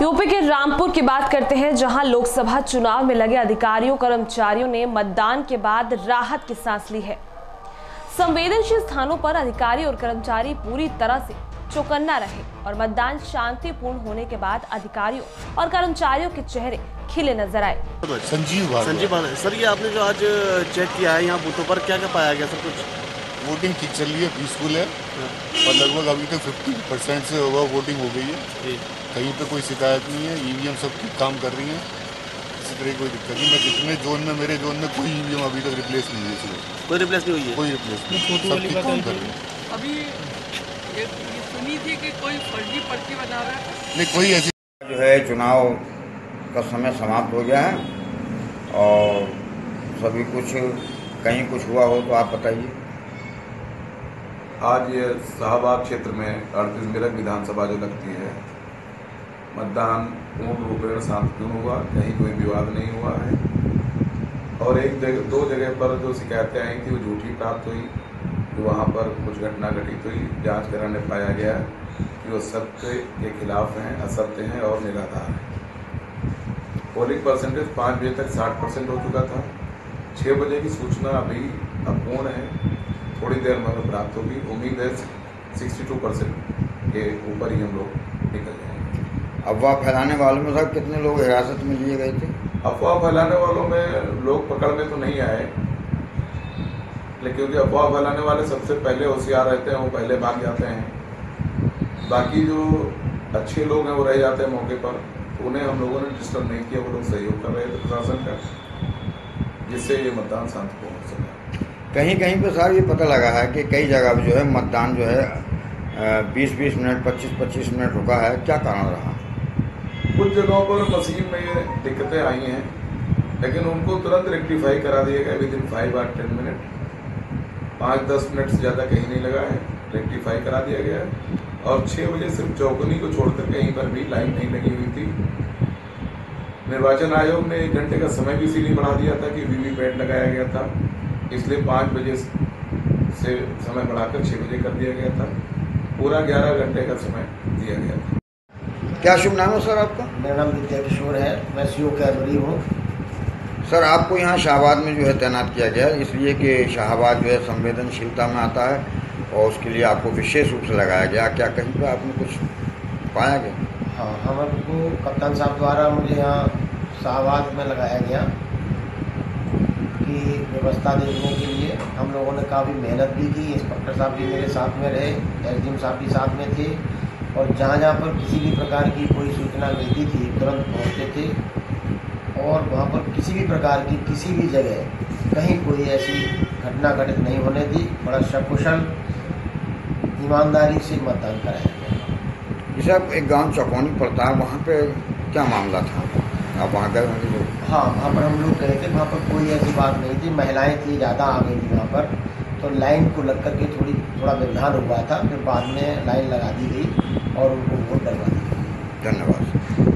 UP के रामपुर की बात करते हैं जहाँ लोकसभा चुनाव में लगे अधिकारियों कर्मचारियों ने मतदान के बाद राहत की सांस ली है। संवेदनशील स्थानों पर अधिकारी और कर्मचारी पूरी तरह से चौकन्ना रहे और मतदान शांतिपूर्ण होने के बाद अधिकारियों और कर्मचारियों के चेहरे खिले नज़र आए। संजीव संजीव सर ये आपने जो आज चेक किया है यहाँ बूथों पर क्या क्या पाया गया सर कुछ? वोटिंग ठीक चल रही है पीसफुल है। और लगभग अभी तक 50 परसेंट से ओवर वोटिंग हो गई है। कहीं पे कोई शिकायत नहीं है ईवीएम सब ठीक काम कर रही है। किसी तरह की कोई दिक्कत नहीं। मैं जितने जोन में मेरे जोन में कोई ईवीएम अभी तक रिप्लेस नहीं हुई इसमें कोई रिप्लेस नहीं हुई है? कोई रिप्लेस नहीं। सब ठीक काम कर रही है। अभी ये सुनी थी कि कोई फर्जी पर्ची बना रहा है? नहीं कोई ऐसी जो है चुनाव का समय समाप्त हो गया है। और सभी कुछ कहीं कुछ हुआ हो तो आप बताइए। आज ये शाहबाग क्षेत्र में अड़तीस मेरठ विधानसभा जो लगती है, मतदान पूर्ण रूपेण शांतिपूर्ण हुआ? कहीं कोई विवाद नहीं हुआ है। और एक जगह, दो जगह पर जो शिकायतें आई थी, वो झूठी प्राप्त हुई, जो वहाँ पर कुछ घटना घटित हुई। जाँच कराने पाया गया कि वो सत्य के खिलाफ हैं, असत्य हैं और निराधार हैं। पोलिंग परसेंटेज पाँच बजे तक साठ परसेंट हो चुका था। छः बजे की सूचना अभी अपूर्ण है। थोड़ी देर में प्राप्त होगी। उम्मीद है सिक्सटी टू परसेंट के ऊपर ही हम लोग निकल जाएँगे। अफवाह फैलाने वालों में सब कितने लोग हिरासत में लिए गए थे? अफवाह फैलाने वालों में लोग पकड़ में तो नहीं आए। लेकिन क्योंकि अफवाह फैलाने वाले सबसे पहले होशियार रहते हैं वो पहले भाग जाते हैं। बाकी जो अच्छे लोग हैं वो रह जाते हैं मौके पर। उन्हें हम लोगों ने डिस्टर्ब नहीं किया वो लोग सहयोग कर रहे थे प्रशासन का जिससे ये मतदान शांतिपूर्ण हो सका। कहीं कहीं पे साहब ये पता लगा है कि कई जगह पे जो है मतदान जो है बीस बीस मिनट, पच्चीस पच्चीस मिनट रुका है। क्या कारण रहा? कुछ जगहों पर मशीन में ये दिक्कतें आई हैं, लेकिन उनको तुरंत रेक्टिफाई करा दिया गया। Within five or ten minute पाँच दस मिनट से ज़्यादा कहीं नहीं लगा है। रेक्टिफाई करा दिया गया है। और छः बजे सिर्फ़ चौकनी को छोड़कर कहीं पर भी लाइन नहीं लगी हुई थी। निर्वाचन आयोग ने एक घंटे का समय भी इसीलिए बढ़ा दिया था कि वीवीपैट लगाया गया था। इसलिए पाँच बजे से समय बढ़ाकर छः बजे कर दिया गया था। पूरा ग्यारह घंटे का समय दिया गया था। क्या शुभ नाम है सर आपका? मेरा नाम विद्या किशोर है। मैं सी ओ कैबरी हूँ। सर आपको यहाँ शाहबाद में जो है तैनात किया गया है। इसलिए कि शाहबाद जो है संवेदनशीलता में आता है और उसके लिए आपको विशेष रूप से लगाया गया। क्या कहीं पर आपने कुछ पाया गया हाँ हमको कप्तान साहब द्वारा मुझे यहाँ शाहबाद में लगाया गया। की व्यवस्था देखने के लिए हम लोगों ने काफ़ी मेहनत भी की। इंस्पेक्टर साहब भी मेरे साथ में रहे, एसडीएम साहब भी साथ में थे और जहाँ जहाँ पर किसी भी प्रकार की कोई सूचना मिलती थी, तुरंत पहुँचते थे और वहाँ पर किसी भी प्रकार की किसी भी जगह कहीं कोई ऐसी घटना घटित नहीं होने दी। बड़ा सकुशल, ईमानदारी से मतदान कराया गया। एक गाँव चौकौनी पड़ता है वहाँ पे क्या मामला था? आप वहाँ गए होंगे हाँ वहाँ पर हम लोग गए थे, वहाँ पर कोई ऐसी बात नहीं थी। महिलाएँ थी ज़्यादा आ गई थी वहाँ पर तो लाइन को लग करके थोड़ी, थोड़ा व्यवधान हुआ था, फिर बाद में लाइन लगा दी गई और उनको वोट डलवा दी धन्यवाद।